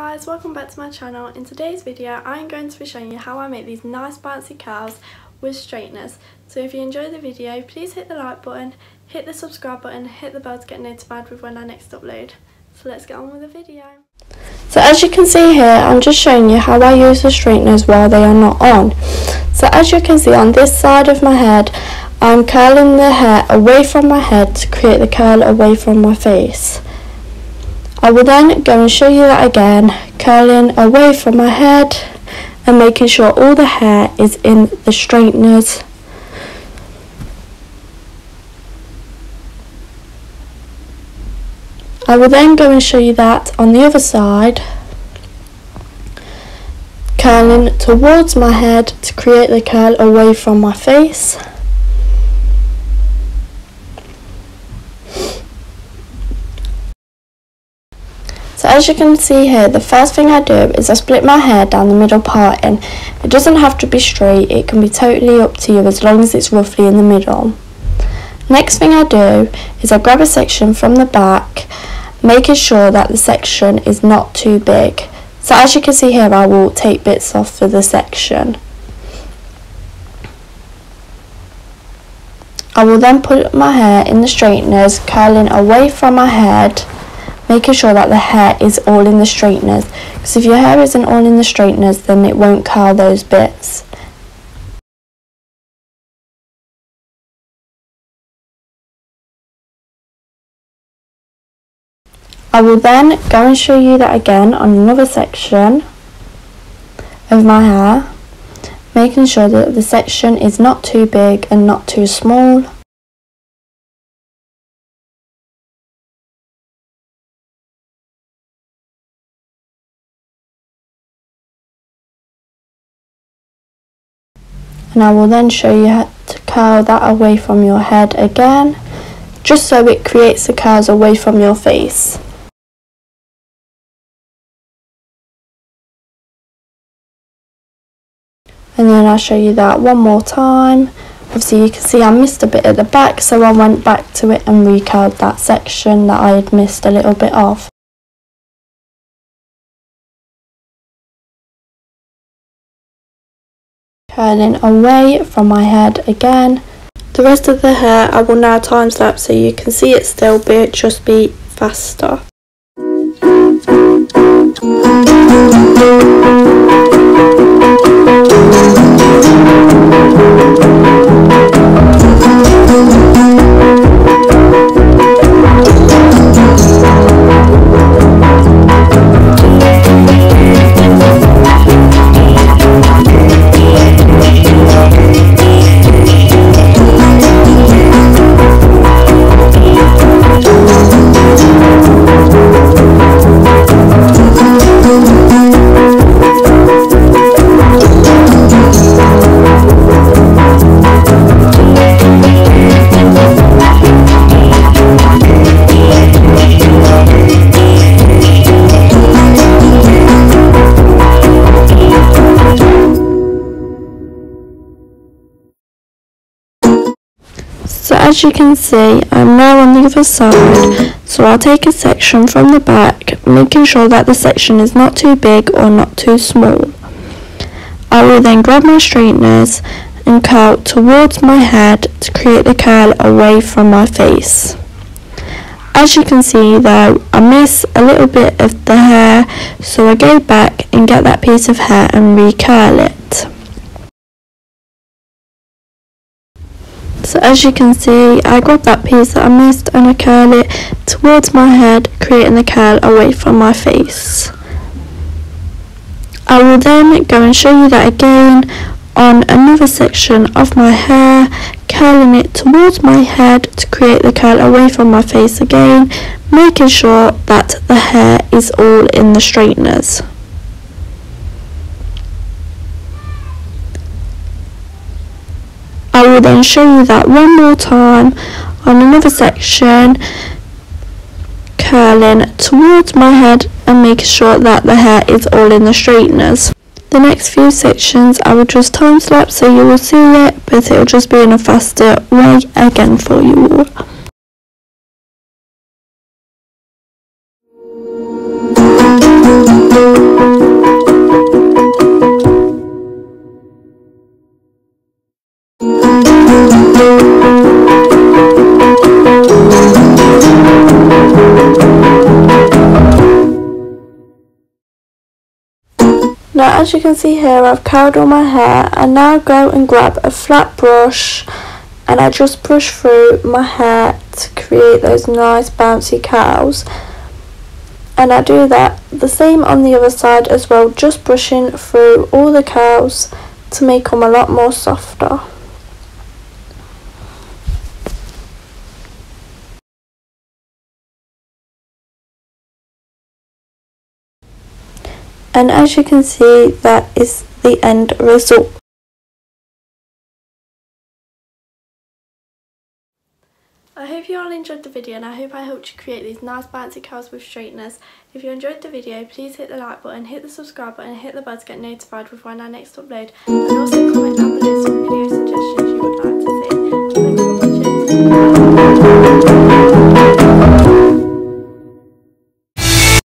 guys, welcome back to my channel. In today's video I'm going to be showing you how I make these nice bouncy curls with straighteners. So if you enjoy the video please hit the like button, hit the subscribe button, hit the bell to get notified with when I next upload. So let's get on with the video. So as you can see here I'm just showing you how I use the straighteners while they are not on. So as you can see on this side of my head I'm curling the hair away from my head to create the curl away from my face. I will then go and show you that again, curling away from my head and making sure all the hair is in the straighteners. I will then go and show you that on the other side, curling towards my head to create the curl away from my face. So as you can see here, the first thing I do is I split my hair down the middle part and it doesn't have to be straight, it can be totally up to you as long as it's roughly in the middle. Next thing I do is I grab a section from the back, making sure that the section is not too big. So as you can see here, I will take bits off for the section. I will then put my hair in the straighteners, curling away from my head making sure that the hair is all in the straighteners because if your hair isn't all in the straighteners then it won't curl those bits. I will then go and show you that again on another section of my hair making sure that the section is not too big and not too small. And I will then show you how to curl that away from your head again just so it creates the curls away from your face. And then I'll show you that one more time. Obviously you can see I missed a bit at the back so I went back to it and recurled that section that I had missed a little bit of. Curling away from my head again. The rest of the hair I will now time lapse so you can see it still but just be faster. As you can see, I'm now on the other side, so I'll take a section from the back, making sure that the section is not too big or not too small. I will then grab my straighteners and curl towards my head to create the curl away from my face. As you can see though, I miss a little bit of the hair, so I go back and get that piece of hair and recurl it. So as you can see, I grab that piece that I missed and I curl it towards my head, creating the curl away from my face. I will then go and show you that again on another section of my hair, curling it towards my head to create the curl away from my face again, making sure that the hair is all in the straighteners. I will then show you that one more time on another section curling towards my head and making sure that the hair is all in the straighteners. The next few sections I will just time lapse so you will see it but it will just be in a faster way again for you all. Now as you can see here I've curled all my hair and now go and grab a flat brush and I just brush through my hair to create those nice bouncy curls and I do that the same on the other side as well just brushing through all the curls to make them a lot more softer. And as you can see that is the end result. I hope you all enjoyed the video and I hope I helped you create these nice bouncy curls with straighteners. If you enjoyed the video please hit the like button, hit the subscribe button and hit the bell to get notified with when I next upload and also comment down below some video suggestions you would like to see.